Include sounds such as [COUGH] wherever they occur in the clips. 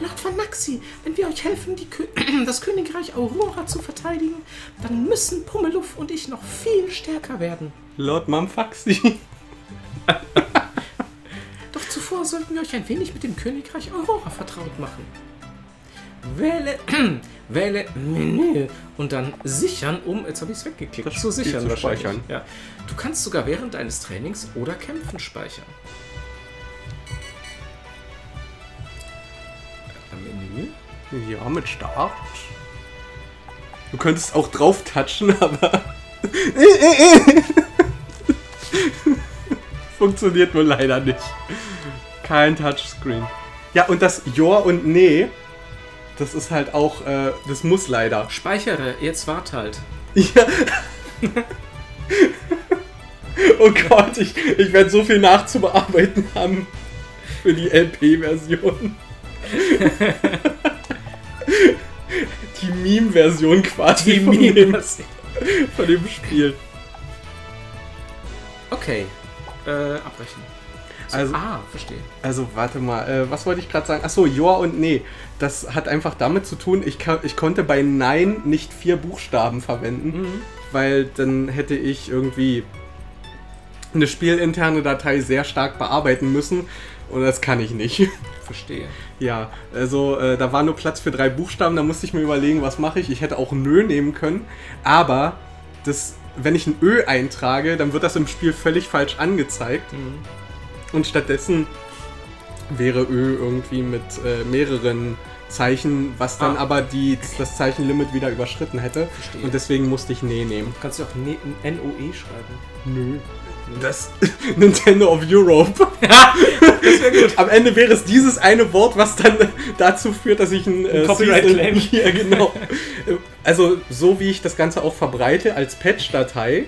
Lord Vanaxi, wenn wir euch helfen, die Kö [CLEARS THROAT] das Königreich Aurora zu verteidigen, dann müssen Pummeluff und ich noch viel stärker werden. Lord Mamfaxi. [LAUGHS] Doch zuvor sollten wir euch ein wenig mit dem Königreich Aurora vertraut machen. Wähle, [CLEARS THROAT] wähle Menü und dann sichern, um, jetzt habe ich es weggeklickt, Das zu sichern zu wahrscheinlich. speichern. Ja. Du kannst sogar während deines Trainings oder Kämpfen speichern. Ja, mit Start. Du könntest auch drauf touchen, [LAUGHS] aber. [LAUGHS] Funktioniert nur leider nicht. Kein Touchscreen. Ja, und das Ja und Nee, das ist halt auch, äh, das muss leider. Speichere, jetzt wart halt. Ja. [LAUGHS] oh Gott, ich, ich werde so viel nachzubearbeiten haben für die LP-Version. Die Meme-Version quasi Die von, dem, Meme. von dem Spiel. Okay. Äh, abbrechen. So, Also- ah, verstehe. Also warte mal, äh, was wollte ich gerade sagen? Achso, Ja und Nee. Das hat einfach damit zu tun, ich, ka- ich konnte bei Nein nicht vier Buchstaben verwenden, Mhm. weil dann hätte ich irgendwie eine spielinterne Datei sehr stark bearbeiten müssen und das kann ich nicht. [LAUGHS] Verstehe. Ja, also äh, da war nur Platz für drei Buchstaben, da musste ich mir überlegen, was mache ich. Ich hätte auch Nö nehmen können, aber das, wenn ich ein Ö eintrage, dann wird das im Spiel völlig falsch angezeigt. Mhm. Und stattdessen wäre Ö irgendwie mit äh, mehreren Zeichen, was dann Ah. aber die, das Zeichenlimit wieder überschritten hätte. Verstehe. Und deswegen musste ich Nee nehmen. Kannst du auch NOE schreiben? Nö. Das [LAUGHS] Nintendo of Europe. [LAUGHS] Das wäre gut. Am Ende wäre es dieses eine Wort, was dann dazu führt, dass ich ein, äh, Copyright Claim. [LAUGHS] Ja, genau. Also, so wie ich das Ganze auch verbreite als Patch-Datei,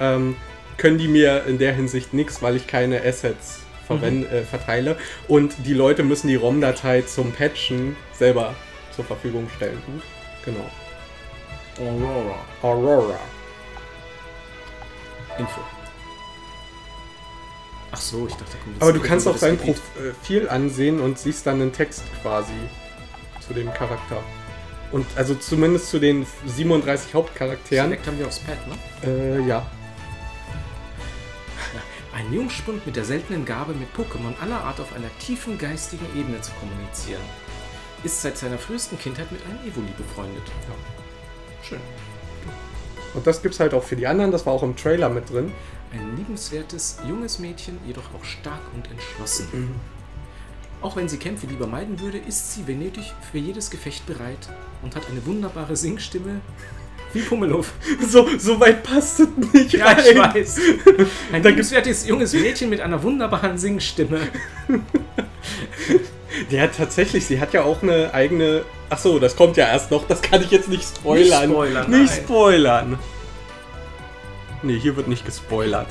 ähm, können die mir in der Hinsicht nichts, weil ich keine Assets verwend, Mhm. äh, verteile. Und die Leute müssen die ROM-Datei zum Patchen selber zur Verfügung stellen. Genau. Aurora. Aurora. Info. Ach so, ich dachte, jetzt Aber du kannst auch das sein Gebiet. Profil ansehen und siehst dann einen Text quasi zu dem Charakter. Und also zumindest zu den 37 Hauptcharakteren. Select haben wir aufs Pad, ne? Äh, ja. Ein Jungspund mit der seltenen Gabe, mit Pokémon aller Art auf einer tiefen geistigen Ebene zu kommunizieren. Ist seit seiner frühesten Kindheit mit einem Evoli befreundet. Ja. Schön. Und das gibt's halt auch für die anderen, das war auch im Trailer mit drin. Ein liebenswertes, junges Mädchen, jedoch auch stark und entschlossen. Auch wenn sie Kämpfe lieber meiden würde, ist sie, wenn nötig, für jedes Gefecht bereit und hat eine wunderbare Singstimme wie Pummeluff. [LAUGHS] So, so weit passt es nicht Ja, ich weiß. [LAUGHS] Ein liebenswertes junges Mädchen mit einer wunderbaren Singstimme. [LAUGHS] Ja, tatsächlich, sie hat ja auch eine eigene. Ach so, das kommt ja erst noch, das kann ich jetzt nicht spoilern. Nicht spoilern, Nicht nein. spoilern. Nee, hier wird nicht gespoilert.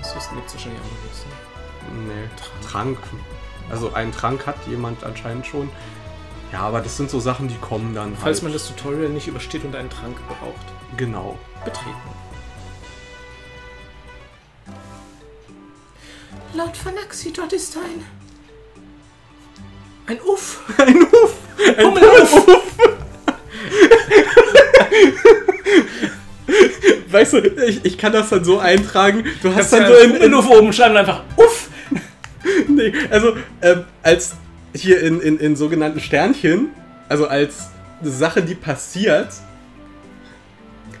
Das gibt es wahrscheinlich auch noch nicht. Ne? Nee, Trank. Also einen Trank hat jemand anscheinend schon. Ja, aber das sind so Sachen, die kommen dann Falls halt. man das Tutorial nicht übersteht und einen Trank braucht. Genau. Betreten. Laut Fanaxi, dort ist ein. Ein Uff. [LAUGHS] Ein Uff! Ein Pummeluff. [LAUGHS] Weißt du, ich, ich kann das dann so eintragen. Du hast Kannst dann ja so in, in, Pummeluff oben schreiben und einfach Uff. [LAUGHS] nee, also ähm, als hier in, in, in sogenannten Sternchen, also als Sache, die passiert,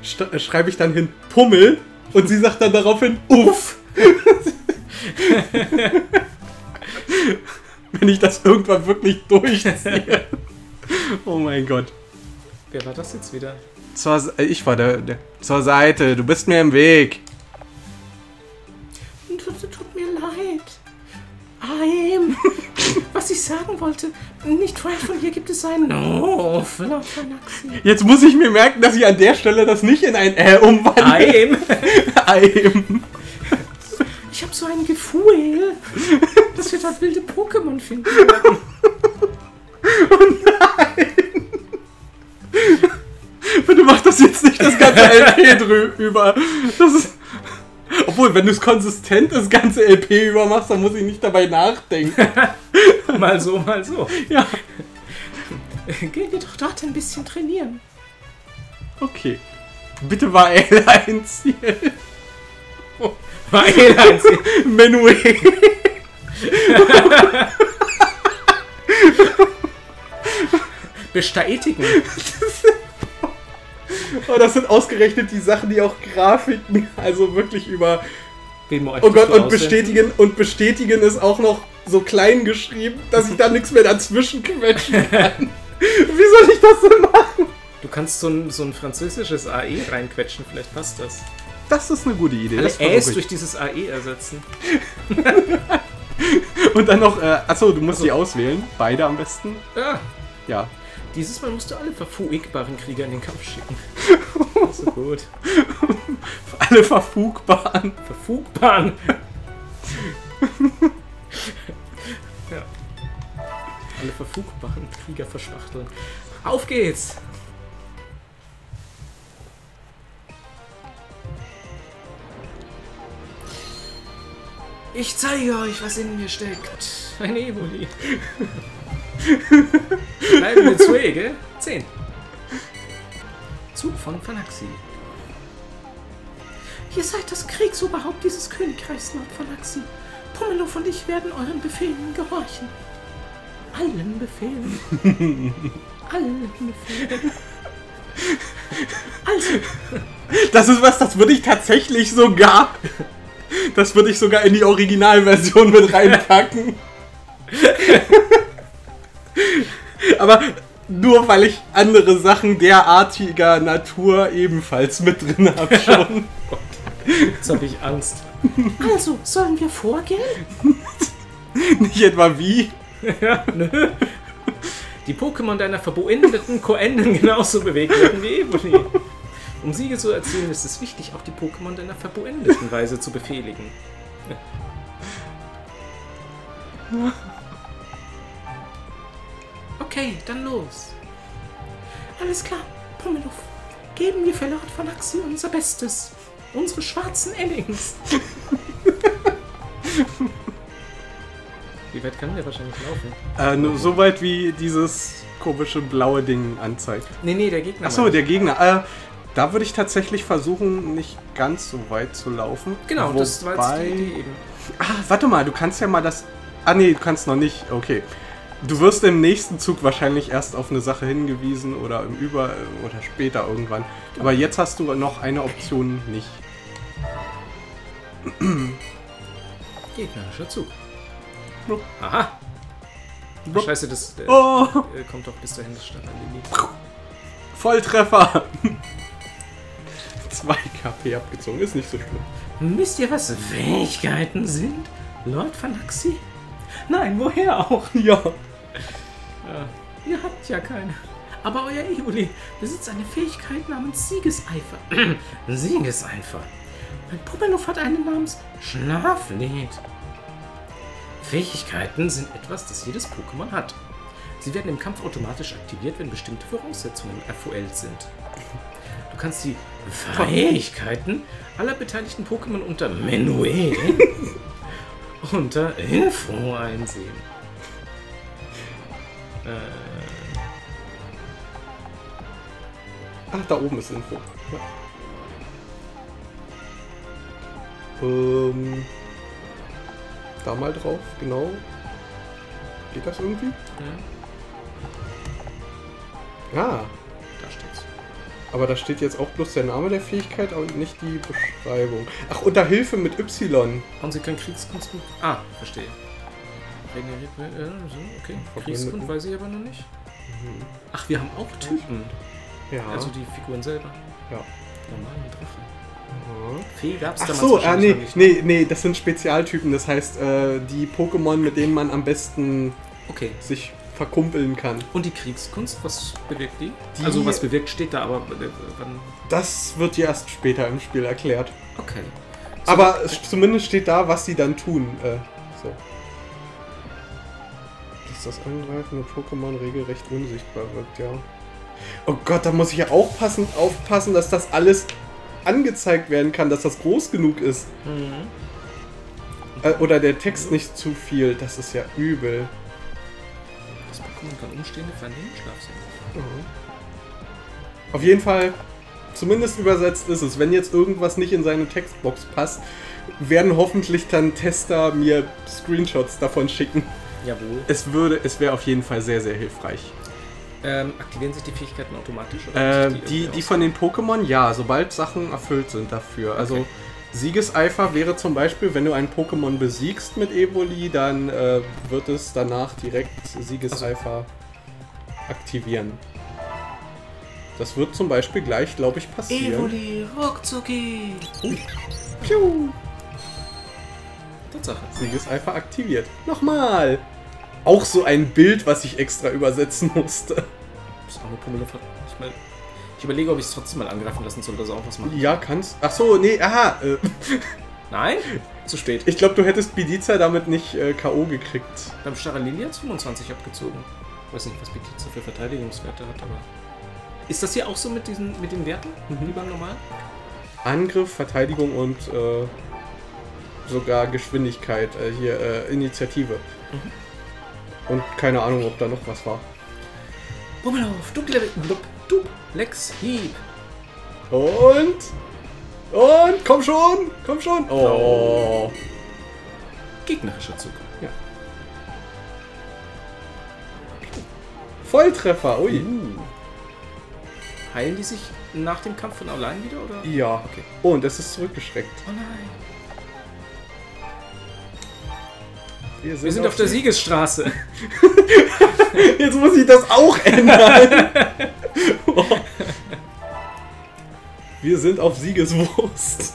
st- äh, schreibe ich dann hin Pummel und sie sagt dann daraufhin Uff. [LAUGHS] Wenn ich das irgendwann wirklich durchziehe. [LAUGHS] oh mein Gott. Wer war das jetzt wieder? Zur, Se- äh, ich war der, der. Zur Seite, du bist mir im Weg. Was ich sagen wollte, nicht weit von hier gibt es einen Fanaxi. Jetzt muss ich mir merken, dass ich an der Stelle das nicht in ein Äh umwandle. I'm. Eim. [LAUGHS] Ich habe so ein Gefühl, dass wir dort wilde Pokémon finden werden. Bitte mach das jetzt nicht das ganze LP drüber. Das ist. Obwohl, wenn du es konsistent das ganze LP über machst, dann muss ich nicht dabei nachdenken. [LAUGHS] [LAUGHS] mal so, mal so. Ja. Gehen wir doch dort ein bisschen trainieren. Okay. Bitte war L ein Ziel. [LAUGHS] War eh ein Ziel. Menuet. Bestätigen. [LAUGHS] Oh, das sind ausgerechnet die Sachen, die auch Grafiken, also wirklich über. Oh Gott, und bestätigen, und bestätigen ist auch noch so klein geschrieben, dass ich da nichts mehr dazwischen quetschen kann. [LAUGHS] Wie soll ich das denn machen? Du kannst so ein, so ein französisches AE reinquetschen, vielleicht passt das. Das ist eine gute Idee. Alle Das Äs durch dieses AE ersetzen. [LAUGHS] Und dann noch, äh, achso, du musst die auswählen. Beide am besten. Ja, Ja. dieses Mal musst du alle verfugbaren Krieger in den Kampf schicken. [LAUGHS] So gut. Alle verfugbaren. Verfugbaren. Alle verfugbaren Krieger verschwachteln. Auf geht's! Ich zeige euch, was in mir steckt. Ein Evoli. [LAUGHS] Bleiben wir zwei, gell? Zehn. Zug von Phanaxi. Ihr seid das Kriegsoberhaupt dieses Königreichs Lord Phanaxi. Pummelow und ich werden euren Befehlen gehorchen. Allen Befehlen. [LAUGHS] Allen Befehlen. Also, Das ist was, das würde ich tatsächlich sogar. Das würde ich sogar in die Originalversion mit reinpacken. [LAUGHS] Aber nur weil ich andere Sachen derartiger Natur ebenfalls mit drin habe [LAUGHS] schon. jetzt habe ich Angst. Also, sollen wir vorgehen? Nicht etwa wie. Ja, nö. Die Pokémon deiner verbeendeten Koenden genauso bewegt werden wie Evoli. Um Siege zu erzielen, ist es wichtig, auch die Pokémon deiner verbeendeten Weise zu befehligen. Okay, dann los. Alles klar, Pummeluff. Geben wir für Lord Phanaxi unser Bestes. Unsere schwarzen Ellings. Weit kann der wahrscheinlich laufen? Äh, nur so weit wie dieses komische blaue Ding anzeigt. Nee, nee, der Gegner. Achso, der Gegner. Äh, da würde ich tatsächlich versuchen, nicht ganz so weit zu laufen. Genau, das war jetzt Wobei- die Idee eben. Ah, warte mal, du kannst ja mal das. Ah, nee, du kannst noch nicht. Okay. Du wirst im nächsten Zug wahrscheinlich erst auf eine Sache hingewiesen oder im Über- oder später irgendwann. Aber jetzt hast du noch eine Option nicht. Gegnerischer Zug. Aha. Scheiße, das äh, Oh, äh, kommt doch bis dahin, das stand an Lilly. Volltreffer! [LAUGHS] 2 KP abgezogen, ist nicht so schlimm. Wisst ihr, was Fähigkeiten sind? Lord Phanaxi? Nein, woher auch? [LAUGHS] Ja. Ja, ihr habt ja keine. Aber euer Evoli besitzt eine Fähigkeit namens Siegeseifer. [CLEARS THROAT] Siegeseifer. Mein Pummeluff hat einen namens Schlaflied. Fähigkeiten sind etwas, das jedes Pokémon hat. Sie werden im Kampf automatisch aktiviert, wenn bestimmte Voraussetzungen erfüllt sind. Du kannst die Fähigkeiten aller beteiligten Pokémon unter Menue [LAUGHS] unter Info einsehen. Äh, Ach, da oben ist Info. Ja. Ähm. Da mal drauf, genau. Geht das irgendwie? ja, Ja. da steht's. Aber da steht jetzt auch bloß der Name der Fähigkeit und nicht die Beschreibung. Ach, unter Hilfe mit Y. Und sie kann Kriegskunst mit. Ah, verstehe. Regeneriert, äh, okay. Kriegskunst weiß ich aber noch nicht. Ach, wir haben auch Typen. Ja. Also die Figuren selber. ja. Normalen Drache. Ja. Fee gab's Ach so, wahrscheinlich nee, nicht. nee, nee, das sind Spezialtypen. Das heißt, äh, die Pokémon, mit denen man am besten Okay. sich verkumpeln kann. Und die Kriegskunst, was bewirkt die? Die- Also was bewirkt steht da, aber äh, wann. Das wird dir erst später im Spiel erklärt. Okay. Aber es, zumindest steht da, was sie dann tun. Äh, so. Dass das angreifende Pokémon regelrecht unsichtbar wird, ja. Oh Gott, da muss ich ja auch passen, aufpassen, dass das alles angezeigt werden kann, dass das groß genug ist. Mhm. Äh, oder der Text nicht zu viel. Das ist ja übel. Das Pokémon kann umstehende Feinde in Schlaf sehen. Auf jeden Fall, zumindest übersetzt ist es. Wenn jetzt irgendwas nicht in seine Textbox passt, werden hoffentlich dann Tester mir Screenshots davon schicken. Jawohl. Es würde, es wäre auf jeden Fall sehr, sehr hilfreich. Ähm, aktivieren sich die Fähigkeiten automatisch? Oder Äh, die, irgendwie die von den Pokémon, ja, sobald Sachen erfüllt sind dafür. Also Okay. Siegeseifer wäre zum Beispiel, wenn du ein Pokémon besiegst mit Evoli, dann äh, wird es danach direkt Siegeseifer aktivieren. Das wird zum Beispiel gleich, glaube ich, passieren. Evoli, Ruckzucki! Piu, Tatsache. Siegeseifer aktiviert. Nochmal! Auch so ein Bild, was ich extra übersetzen musste. Das arme Pummeluff hat nicht mal... Ich überlege, ob ich es trotzdem mal angreifen lassen soll, dass er auch was macht. Ja, kannst. Ach so, nee, aha. Äh, Nein? Zu spät. ich glaube, du hättest Bidiza damit nicht äh, K.O. gekriegt. Beim Staralili hat es 25 abgezogen. Ich weiß nicht, was Betiza für Verteidigungswerte hat, aber. Ist das hier auch so mit, diesen, mit den Werten? Mhm. Wie beim Normal? Angriff, Verteidigung und äh, sogar Geschwindigkeit, äh, hier äh, Initiative. Und keine Ahnung, ob da noch was war. Bummelauf, dunkle Blub, Dub, Lex, Hieb. Und und komm schon, komm schon. Oh. Gegnerischer Zug. Ja. Volltreffer. Ui. Uh. Heilen die sich nach dem Kampf von allein wieder, oder? Ja. Okay. Oh, und es ist zurückgeschreckt. Oh nein. Wir Wir sind auf der Siegesstraße. [LAUGHS] Jetzt muss ich das auch ändern. Oh. [LAUGHS] Wir sind auf Siegeswurst.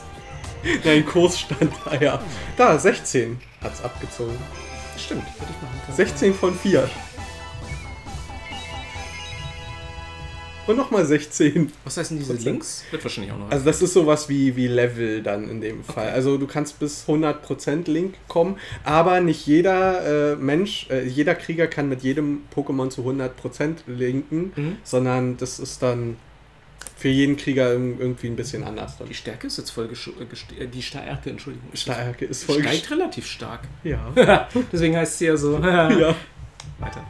Nein, Kurs stand da, ja. Da, 16 hat's abgezogen. Stimmt, hätte ich machen können. 16 von 4. Und nochmal 16. Was heißt denn diese Prozent. Links? Wird wahrscheinlich auch noch. Also das ist sowas wie, wie Level dann in dem Fall. Also du kannst bis 100% Link kommen, aber nicht jeder äh, Mensch, äh, jeder Krieger kann mit jedem Pokémon zu 100% linken, Mhm. sondern das ist dann für jeden Krieger irg- irgendwie ein bisschen anders. Dann. die Stärke ist jetzt voll äh, äh, Die Stärke, Entschuldigung. Stärke ist voll Steigt relativ stark. [LAUGHS] Ja. [LAUGHS] Deswegen heißt sie ja so. [LAUGHS] ja. Weiter.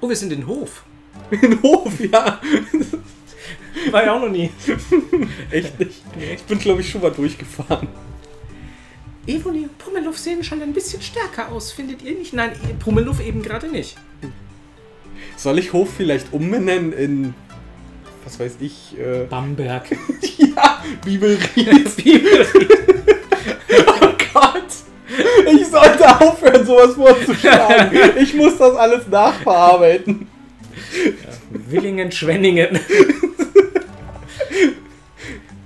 Oh, wir sind in Hof. [LAUGHS] In Hof, ja. War ja auch noch nie. [LAUGHS] Echt nicht. Ich bin, glaube ich, schon mal durchgefahren. Evoli und Pummeluff sehen schon ein bisschen stärker aus, findet ihr nicht? Nein, Pummeluff eben gerade nicht. Soll ich Hof vielleicht umbenennen in, was weiß ich, äh, Bamberg. [LAUGHS] ja, Bibelried. Bibel. Ich sollte aufhören, sowas vorzuschlagen. [LAUGHS] Ich muss das alles nachverarbeiten. Willingen, Schwenningen.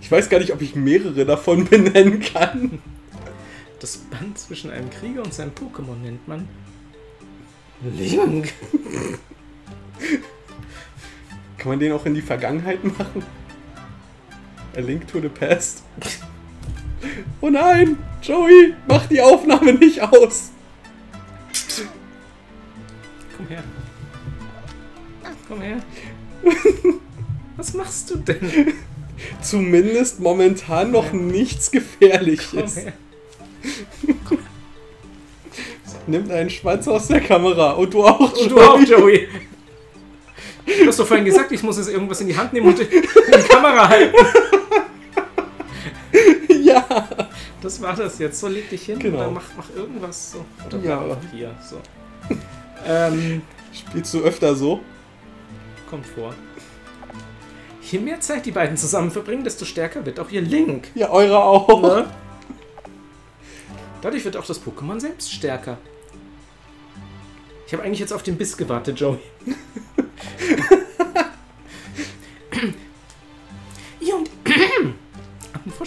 Ich weiß gar nicht, ob ich mehrere davon benennen kann. Das Band zwischen einem Krieger und seinem Pokémon nennt man Link. Kann man den auch in die Vergangenheit machen? A Link to the Past. Oh nein! Joey, mach die Aufnahme nicht aus! Komm her. Komm her. Was machst du denn? Zumindest momentan noch nichts Komm Gefährliches. her. Nimm deinen Schwanz aus der Kamera. Und du auch, Und du auch, Joey. Du hast doch vorhin gesagt, ich muss jetzt irgendwas in die Hand nehmen und die Kamera halten. [LAUGHS] Ja. Das war das jetzt. So, leg dich hin Genau. und dann mach, mach irgendwas so. Oder Ja. bleib einfach hier. So. [LAUGHS] ähm, Spielst du öfter so? kommt vor. Je mehr Zeit die beiden zusammen verbringen, desto stärker wird auch ihr Link. Ja, eure auch. Ne? [LAUGHS] Dadurch wird auch das Pokémon selbst stärker. Ich habe eigentlich jetzt auf den Biss gewartet, Joey. [LAUGHS]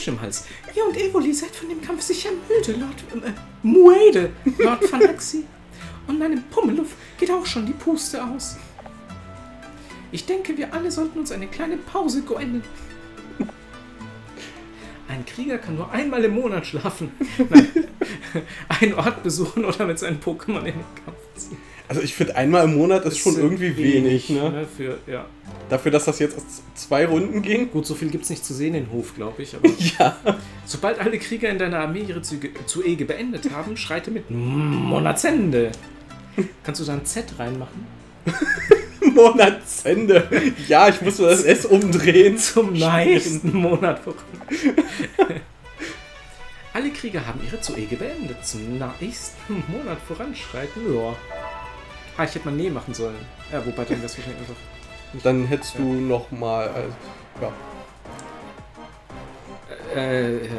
Frosch im Hals. Ihr und Evoli seid von dem Kampf sicher müde, Lord... Äh, Muede, Lord Phalanxi. Und meinem Pummeluff geht auch schon die Puste aus. Ich denke, wir alle sollten uns eine kleine Pause gönnen. Ein Krieger kann nur einmal im Monat schlafen. Nein. [LAUGHS] Einen Ort besuchen oder mit seinen Pokémon in den Kampf. Also ich finde, einmal im Monat ist schon irgendwie wenig, ne? Für, ja. Dafür, dass das jetzt zwei Runden ging. Gut, so viel gibt es nicht zu sehen in Hof, glaube ich. Aber [LAUGHS] Ja. sobald alle Krieger in deiner Armee ihre Züge zu Ege beendet haben, schreite mit Monatsende. Kannst du da ein Z reinmachen? [LAUGHS] Monatsende. Ja, ich muss nur das S umdrehen. Zum nächsten Monat voran. Alle Krieger haben ihre Zuege beendet. Zum nächsten Monat voranschreiten. Ja. Ah, ich hätte mal Nee machen sollen. Ja, wobei dann wäre es wahrscheinlich einfach. Dann hättest du noch mal. Äh, ja. Äh, äh.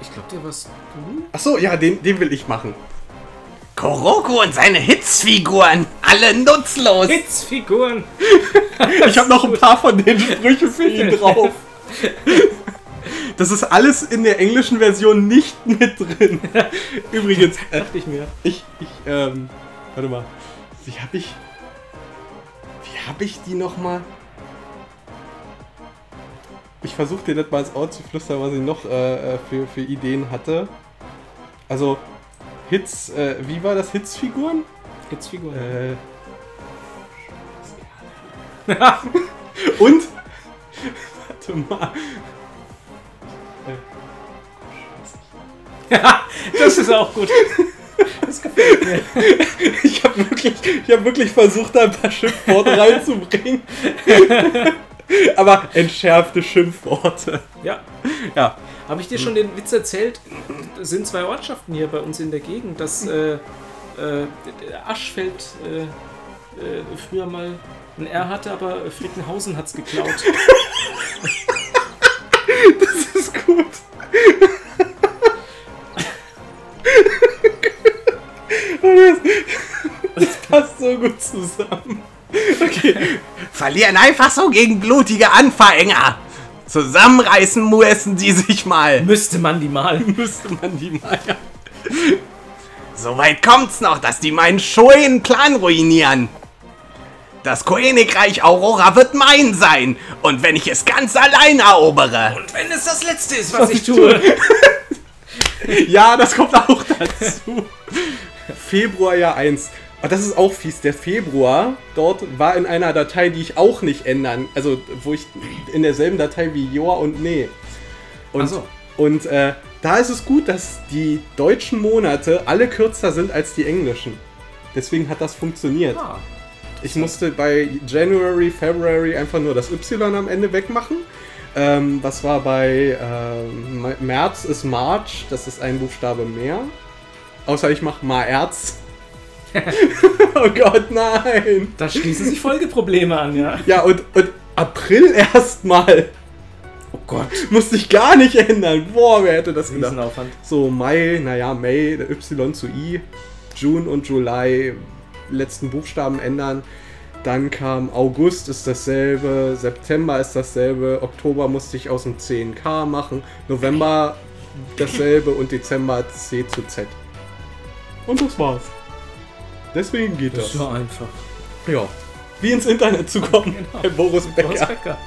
Ich glaube, der warst du. Ach so, ja, den, den will ich machen. Koroko und seine Hitzfiguren, alle nutzlos. Hitzfiguren! [LAUGHS] Ich habe noch ein paar von den Sprüchen für ihn [LAUGHS] drauf. Das ist alles in der englischen Version nicht mit drin. [LAUGHS] Übrigens, äh, Dachte ich mir. ich, ich, ähm, warte mal. Wie hab ich, wie hab ich die noch mal? Ich versuche dir das mal ins Ohr zu flüstern, was ich noch äh, äh, für, für Ideen hatte. Also, Hits, äh, wie war das? Hitzfiguren? Hitzfiguren. Äh. [LAUGHS] Und? Warte mal. [LAUGHS] Das ist auch gut. [LAUGHS] [LAUGHS] Ich habe wirklich, ich hab wirklich versucht, da ein paar Schimpfworte [LAUGHS] reinzubringen. [LAUGHS] Aber entschärfte Schimpfworte. Ja. Ja. Habe ich dir schon den Witz erzählt? Es sind zwei Ortschaften hier bei uns in der Gegend, dass äh, äh, Aschfeld äh, äh, früher mal ein R hatte, aber Frickenhausen hat es geklaut. Das ist gut. Das, passt so gut zusammen. Okay. Verlieren einfach so gegen blutige Anfänger. Zusammenreißen müssen sie sich mal. Müsste man die mal. [LAUGHS] Müsste man die mal. Ja. Soweit kommt's noch, dass die meinen schönen Plan ruinieren. Das Königreich Aurora wird mein sein. Und wenn ich es ganz allein erobere. Und wenn es das Letzte ist, was ich tue. [LAUGHS] Ja, das kommt auch dazu. Februar Jahr 1. Aber das ist auch fies. Der Februar dort war in einer Datei, die ich auch nicht ändern. Also, wo ich in derselben Datei wie Joa und Nee. Und, so. und äh, da ist es gut, dass die deutschen Monate alle kürzer sind als die englischen. Deswegen hat das funktioniert. Ah, Ich musste bei January, February einfach nur das Y am Ende wegmachen. Ähm, was war bei ähm, März ist March, das ist ein Buchstabe mehr. Außer ich mache Maerz. [LAUGHS] oh Gott, nein! da schließen sich Folgeprobleme an, ja. Ja, und, und April [LAUGHS] erstmal. Oh Gott. Musste ich gar nicht ändern. Boah, wer hätte das gedacht? So, Mai, naja, May, Y zu I. June und July, letzten Buchstaben ändern. Dann kam August, ist dasselbe. September ist dasselbe. Oktober musste ich aus dem 10K machen. November dasselbe und Dezember C zu Z. Und das war's. Deswegen geht Das das. ist ja einfach. Ja. Wie ins Internet zu kommen. Genau. Bei Boris Boris Becker. Becker.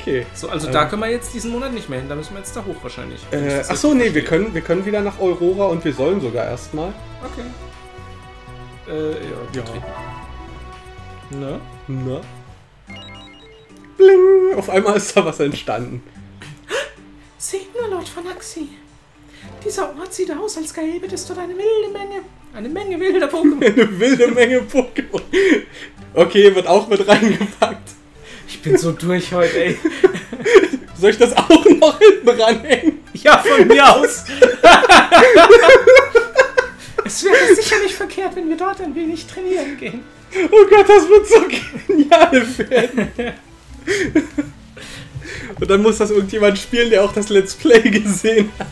Okay. So, also da können wir jetzt diesen Monat nicht mehr hin. Da müssen wir jetzt da hoch wahrscheinlich. Äh, achso, richtig nee, wir können, wir können wieder nach Aurora und wir sollen sogar erstmal. Okay. Äh, ja, Ja. betreten. Ne? Na? Bling! Auf einmal ist da was entstanden. Seht nur, Lord von Axi. Dieser Ort sieht aus, als gäbe es dort eine wilde Menge. Eine Menge wilder Pokémon. [LAUGHS] Eine wilde Menge Pokémon. Okay, wird auch mit reingepackt. Ich bin so durch heute, ey. [LAUGHS] Soll ich das auch noch hinten ranhängen? Ja, von mir aus. [LAUGHS] es wäre sicher nicht verkehrt, wenn wir dort ein wenig trainieren gehen. Oh Gott, das wird so genial werden. Und dann muss das irgendjemand spielen, der auch das Let's Play gesehen hat.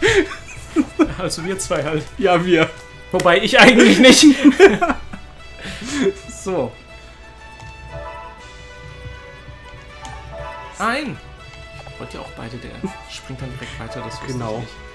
[LAUGHS] Also wir zwei halt. Ja, wir. Wobei ich eigentlich nicht. [LAUGHS] so. Ein. Ich wollte ja auch beide, der springt dann direkt weiter, das Genau. ich nicht.